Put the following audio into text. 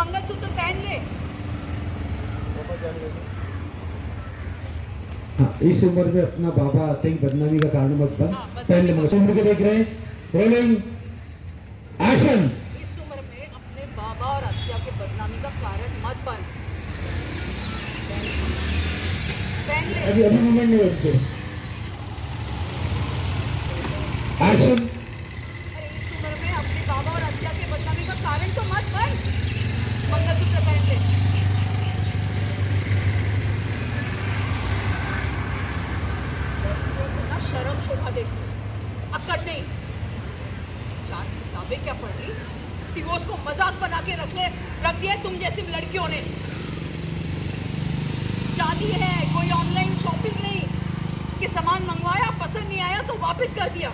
मंगल सूत्र पहन ले हाँ, इस उम्र में अपना बाबा आते ही बदनामी का कारण मत बन। पहन ले मंगलसूत्र के देख रहे हैं। रोलिंग एक्शन इस उम्र में अपने बाबा और हत्या के बदनामी का कारण मत बन। अभी अभी मूवमेंट नहीं एक्शन शर्म शोभा देखो। अक्कड़ नहीं। चार किताबें क्या पढ़ कि वो उसको मज़ाक बना के रख ले, रख दिया तुम जैसी लड़कियों ने। शादी है, कोई ऑनलाइन शॉपिंग नहीं। कि सामान मंगवाया, पसंद नहीं आया तो वापस कर दिया।